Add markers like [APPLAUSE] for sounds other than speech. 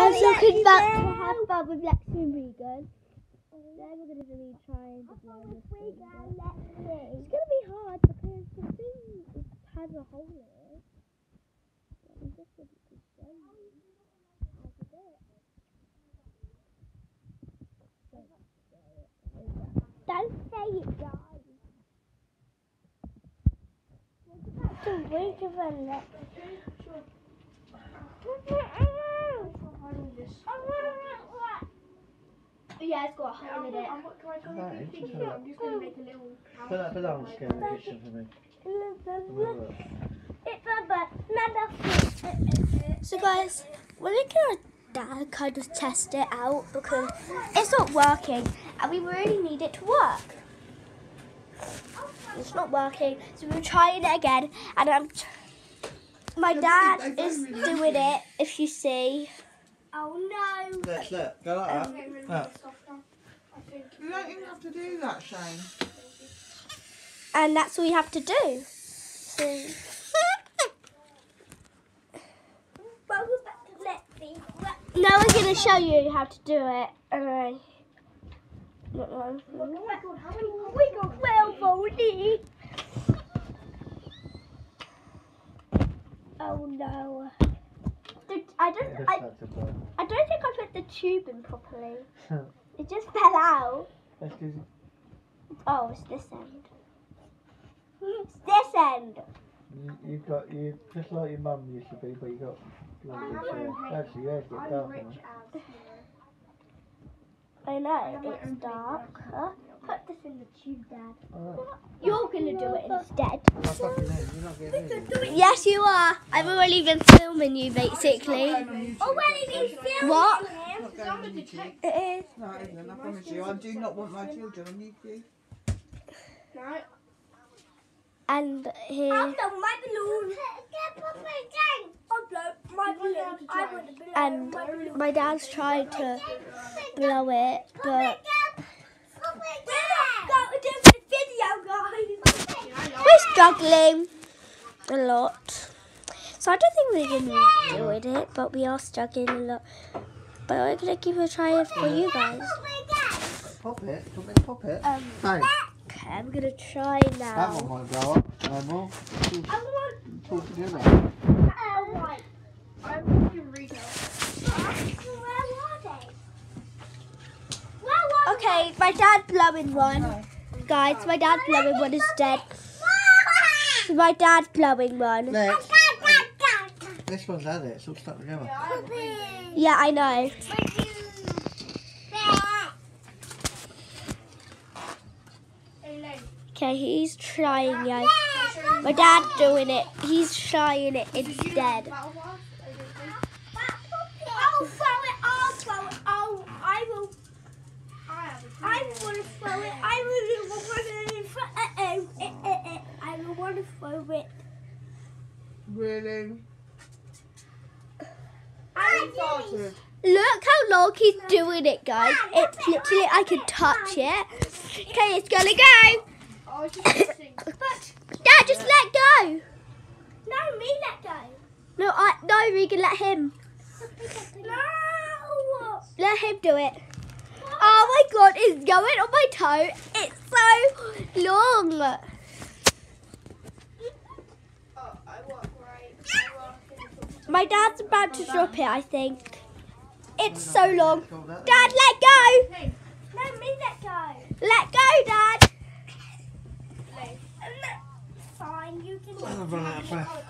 guys, looking back to have [LAUGHS] fun with Lexi and Regan. Then we're going to be trying to blow this thing. It's going to be hard because the thing has a hole in it. Just want to show you how to do it. Don't say it, guys. To wait a minute. Yeah, it's got a hole in it. That inches, isn't it? I'm just going to make a little house. Put that banana skin in the kitchen for me. Have a look. So guys, we're gonna dad kind of test it out because it's not working and we really need it to work. It's not working, so we're trying it again and I'm my dad is doing it if you see. Oh no. Look, look, go like that. Get rid of Yeah. the stuff now. I think. You don't even have to do that, Shane. And that's all you have to do. So Now we're gonna show you how to do it. Alright. Oh my god, how many? We got twelve only. Oh no. The- I don't. I, had to put- I don't think I put the tube in properly. [LAUGHS] It just fell out. Let's Oh, it's this end. It's this end. You, you've got you just like your mum used to be, but you got I'm like your rich. chair. Actually, yours get I'm rich now. as you I know. It's own dark. Huh? Put this in the tube, Dad. Alright. You're gonna do it instead. I'm not fucking in. You're not getting in. Yes, you are. I've already been filming you, basically. Already been What? Not going on It is. No, it isn't. I promise you. I do not want my children on YouTube. No. And here. my balloon. I'll blow my balloon. I want a balloon. And my my dad's trying to blow it, but We're not going to do the video, guys. we're struggling a lot. So I don't think we're going to be doing it, but we are struggling a lot. But we're going to give it a try for you guys. Pop it. Do you want me to pop it? Um, Hey, okay, I'm going to try now. that one might blow up. No more. I want Talk together. a white. I'm fucking retail. Okay, my dad blowing one. Guys, my dad blowing one is dead. So my dad blowing one. Lex, this one's had it. It's all stuck together. Yeah, I know. Okay, he's trying, guys. My dad doing it. He's trying it instead. I'll throw it. I'll throw it. Oh, I will. I want to throw it. I really want to throw it. I will want it. Really? Look how long he's doing it, guys. It's literally, I can touch it. Okay, it's gonna go. Oh, it's just sing. [COUGHS] But Dad, just let go. No, me let go. No, I no, Regan, let him. No. Let him do it. Oh my god, it's going on my toe. It's so long. Oh, I work right. I work in My dad's about to drop it, I think. It's so long. Dad, let go. Hey, no, me let go. Let go, Dad. Fine, you can. I've run out of breath. Just